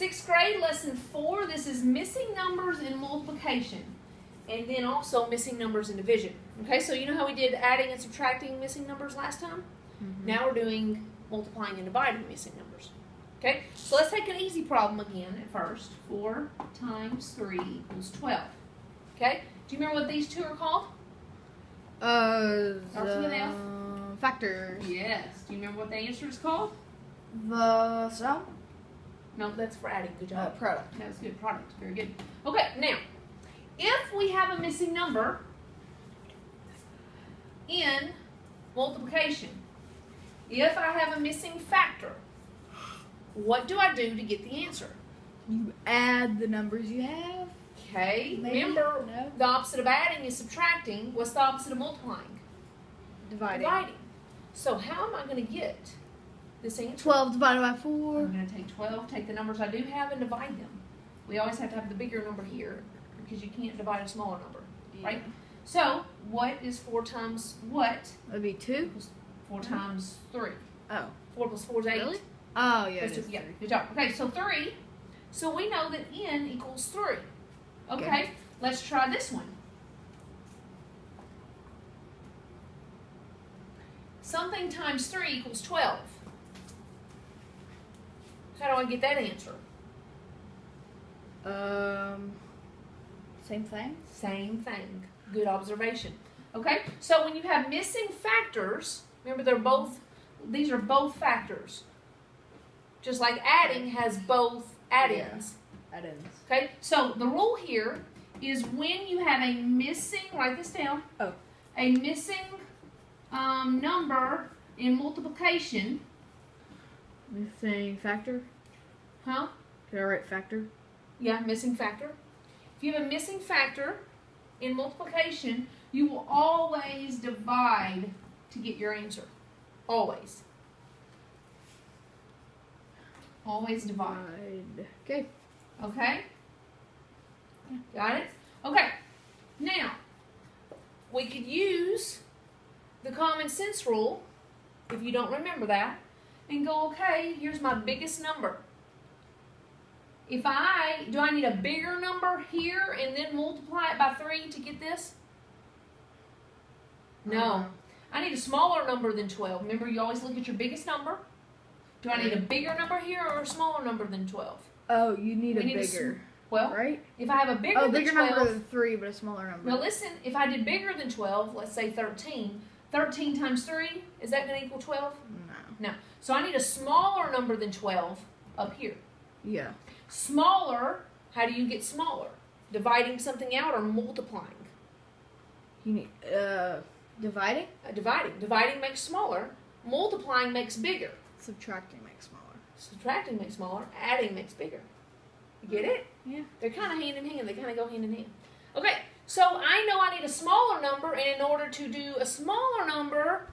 Sixth grade, lesson four. This is missing numbers in multiplication. And then also missing numbers in division. Okay, so you know how we did adding and subtracting missing numbers last time? Mhm. Now we're doing multiplying and dividing missing numbers. Okay, so let's take an easy problem again at first. 4 times 3 equals 12. Okay, do you remember what these two are called? Uh, the factors. Yes. Do you remember what the answer is called? The sum. No, that's for adding. Good Uh, job. product. That was good. Product. Very good. Okay, now, if we have a missing number in multiplication, if I have a missing factor, what do I do to get the answer? You add the numbers you have. Okay, Maybe? remember No. the opposite of adding is subtracting. What's the opposite of multiplying? Dividing. Dividing. So how am I going to get this answer? Twelve divided by four. I'm going to take 12, take the numbers I do have, and divide them. We always have to have the bigger number here because you can't divide a smaller number, right? So, what is 4 times what? That'd be two. 4 times 3. Oh. 4 plus 4 is 8. Really? Oh yeah. It is yeah, good job. Okay, so 3. So we know that n equals 3. Okay, Okay. let's try this one. Something times 3 equals 12. How do I get that answer? Um. Same thing. Same thing. Good observation. Okay, so when you have missing factors, remember they're both, these are both factors. Just like adding has both addends. Addends. Okay, so the rule here is when you have a missing, write this down. Oh. A missing um, number in multiplication, Missing factor. huh? Did I write factor? Yeah, missing factor. If you have a missing factor in multiplication, you will always divide to get your answer. Always. Always divide. Divide. Okay. Okay? Got it? Okay. Now, we could use the common sense rule, if you don't remember that, and go, okay, here's my biggest number. If I, do I need a bigger number here and then multiply it by 3 to get this? No. I need a smaller number than 12. Remember, you always look at your biggest number. Do I need a bigger number here or a smaller number than 12? oh, you need We a need a bigger, Well, right? if I have a bigger Oh, bigger 12, number than three, but a smaller number. now listen, if I did bigger than 12, let's say 13, 13 times 3, is that going to equal 12? No. No. So I need a smaller number than 12 up here. Yeah. Smaller, how do you get smaller? Dividing something out or multiplying? You need uh dividing. Uh, dividing. Dividing makes smaller, multiplying makes bigger. Subtracting makes smaller. Subtracting makes smaller, adding makes bigger. You get it? Yeah. They're kind of hand in hand. They kind of go hand in hand. Okay, so I know I need a smaller number, and in order to do a smaller number,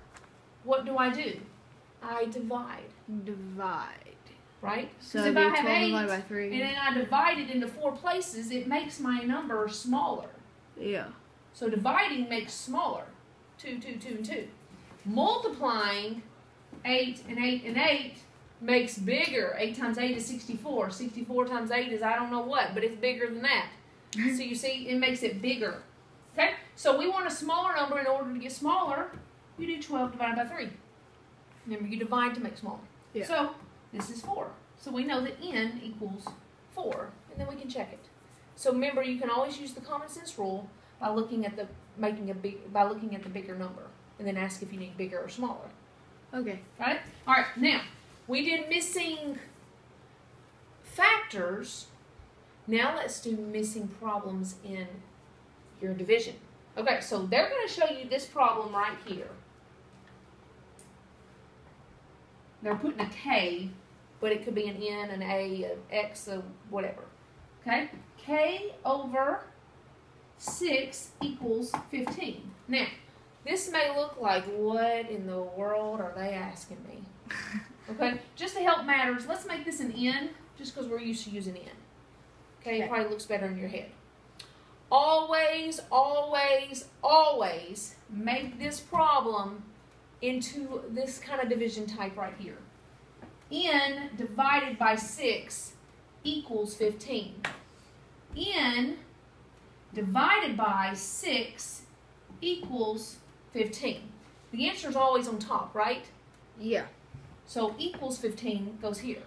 what do I do? I divide, Divide. right? So if I have twelve eight, divided by three. and then I divide it into four places, it makes my number smaller. yeah. So dividing makes smaller. Two, two, two, and two. Multiplying eight and eight and eight makes bigger. Eight times eight is sixty-four. Sixty-four times eight is I don't know what, but it's bigger than that. So you see, it makes it bigger. Okay? So we want a smaller number in order to get smaller. You do twelve divided by three. Remember, you divide to make smaller. Yeah. So this is four. So we know that n equals four, and then we can check it. So remember, you can always use the common sense rule by looking at the making a big by looking at the bigger number, and then ask if you need bigger or smaller. Okay. Right? All right. Now we did missing factors. Now let's do missing problems in your division. Okay, so they're going to show you this problem right here. They're putting a K, but it could be an N, an A, an X, a whatever. Okay? K over 6 equals 15. Now, this may look like, what in the world are they asking me? Okay, just to help matters, let's make this an N, just because we're used to using N. Okay, it probably looks better in your head. Always, always, always make this problem into this kind of division type right here. N divided by 6 equals 15. n divided by 6 equals 15. The answer is always on top, right? Yeah. So equals 15 goes here.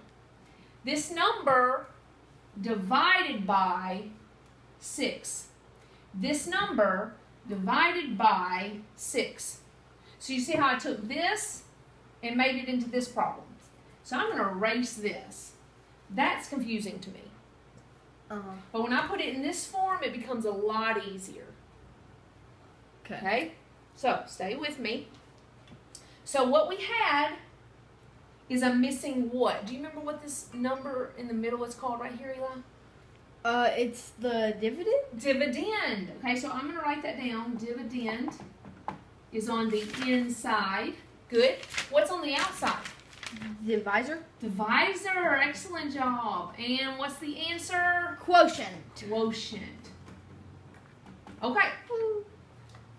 This number divided by 6. This number divided by 6. So you see how I took this and made it into this problem. So I'm going to erase this. That's confusing to me. Uh-huh. But when I put it in this form, it becomes a lot easier. Okay. Okay? So stay with me. So what we had is I'm missing what? Do you remember what this number in the middle is called right here, Eli? Uh, it's the dividend. Dividend. Okay, so I'm going to write that down. Dividend is on the inside. Good. What's on the outside? Divisor. Divisor. Excellent job. And what's the answer? Quotient. Quotient. Okay.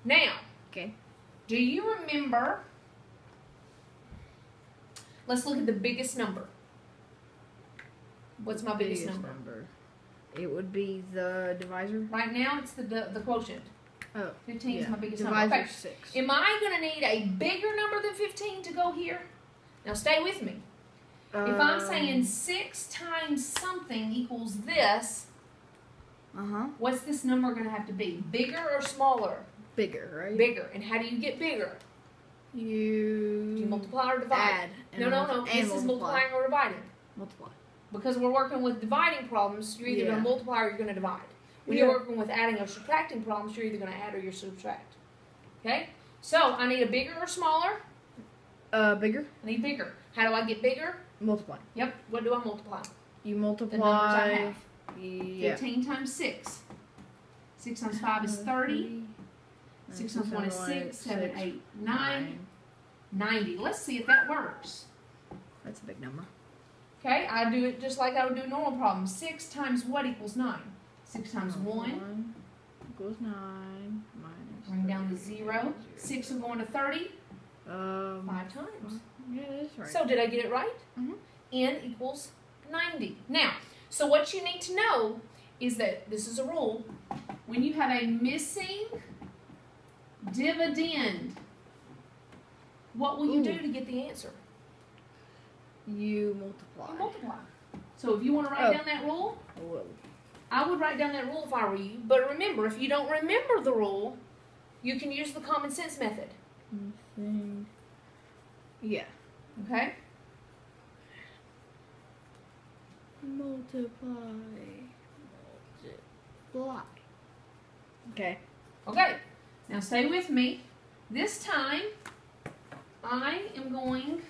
Now, Okay. do you remember? Let's look at the biggest number. What's my biggest, number? It would be the divisor. Right now, it's the the, the quote. Oh. 15 is my biggest Divisor number. Okay. six. Am I going to need a bigger number than 15 to go here? Now, stay with me. if I'm saying Um, 6 times something equals this, Uh huh. what's this number going to have to be? Bigger or smaller? Bigger, right? Bigger. And how do you get bigger? You. You multiply or divide? Add. no, no, no. This is multiplying or dividing. Multiply. Because we're working with dividing problems, you're either going to multiply or you're going to divide. When Yeah. you're working with adding or subtracting problems, you're either going to add or you're subtract. Okay? So I need a bigger or smaller? Uh, bigger. I need bigger. How do I get bigger? Multiply. Yep. What do I multiply? You multiply. The numbers I multiply. have. Yeah. 15 times 6. 6 times 5 is 30. 6 times 1 is 6. 7, 8, 9. 90. Let's see if that works. That's a big number. Okay, I do it just like I would do a normal problems. 6 times what equals 9? 6 times 1. equals nine minus. Bring down the 0. 6 will go into 30. Um. 5 times. Yeah, that's right. So did I get it right? Mhm. N equals 90. Now, so what you need to know is that this is a rule. When you have a missing dividend, what will you Ooh. do to get the answer? you multiply. You multiply. So if you want to write Oh. down that rule, Whoa. I would write down that rule if I were you. But remember, if you don't remember the rule, you can use the common sense method. Thing. Yeah. Okay? Multiply. Multiply. Okay. Okay, now stay with me. This time, I am going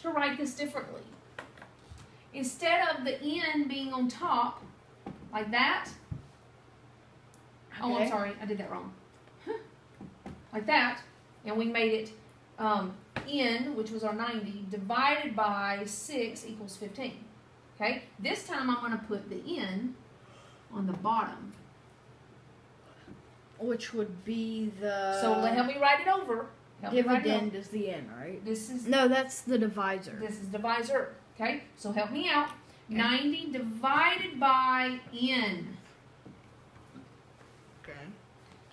to write this differently. Instead of the n being on top, like that. Oh, I'm sorry, I did that wrong. Like that, and we made it um, n, which was our 90, divided by 6 equals 15. Okay, this time I'm going to put the n on the bottom. Which would be the. So let help me write it over. Help it Dividend is the n, right? This is No, that's the divisor. this is divisor. Okay, so help me out. Okay. Ninety divided by n Okay.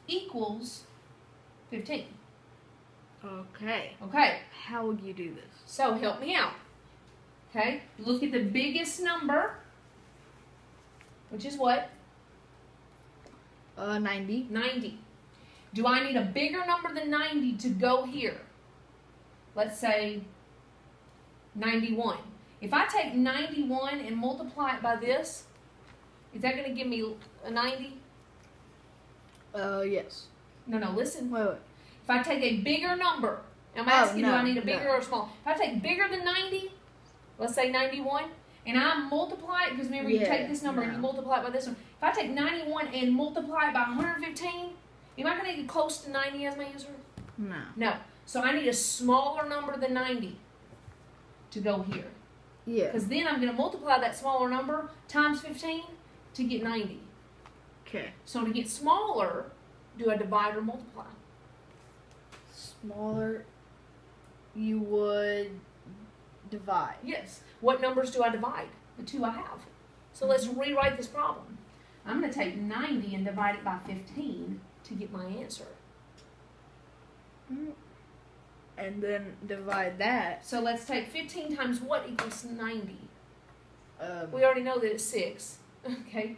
equals fifteen. Okay. Okay, How would you do this? so help me out. Okay, look at the biggest number, which is what Uh, 90. ninety. Do I need a bigger number than ninety to go here? Let's say ninety-one. If I take ninety-one and multiply it by this, is that going to give me a ninety? Uh, yes. No, no, listen. Wait, wait. If I take a bigger number, I'm Oh, asking, do I need a bigger no. or small? If I take bigger than 90, let's say 91, and I multiply it, because remember you Yeah, take this number and you multiply it by this one. If I take 91 and multiply it by 115, am I going to get close to 90 as my answer? No. No. So I need a smaller number than 90 to go here. Yeah. Because then I'm going to multiply that smaller number times 15 to get 90. Okay. So to get smaller, do I divide or multiply? Smaller. You would divide. Yes. What numbers do I divide? The two I have. So let's rewrite this problem. I'm going to take 90 and divide it by 15 to get my answer. Mm. And then divide that. So let's take 15 times what equals 90? Um, We already know that it's 6. Okay.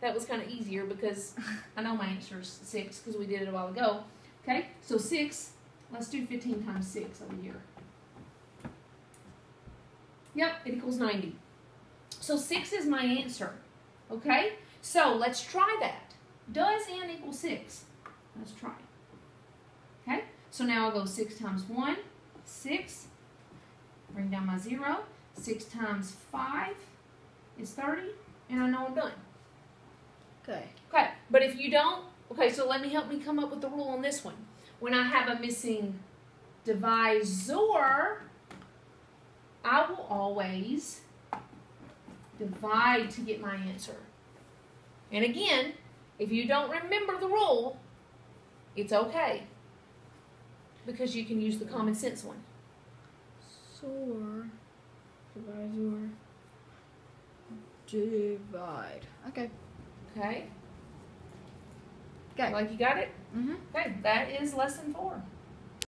That was kind of easier because I know my answer is 6 because we did it a while ago. Okay. So 6. Let's do 15 times 6 over here. Yep, it equals 90. So 6 is my answer. Okay? So let's try that. Does n equal 6? Let's try. Okay? So now I'll go 6 times 1, 6. Bring down my 0. 6 times 5 is 30. And I know I'm done. okay. Okay, but if you don't, okay, so let me help me come up with the rule on this one. When I have a missing divisor, I will always divide to get my answer. And again, if you don't remember the rule, it's okay. Because you can use the common sense one. Sor. Divisor. Divide. Okay. Okay? Okay. Like you got it? Mm-hmm. Okay, that is lesson four.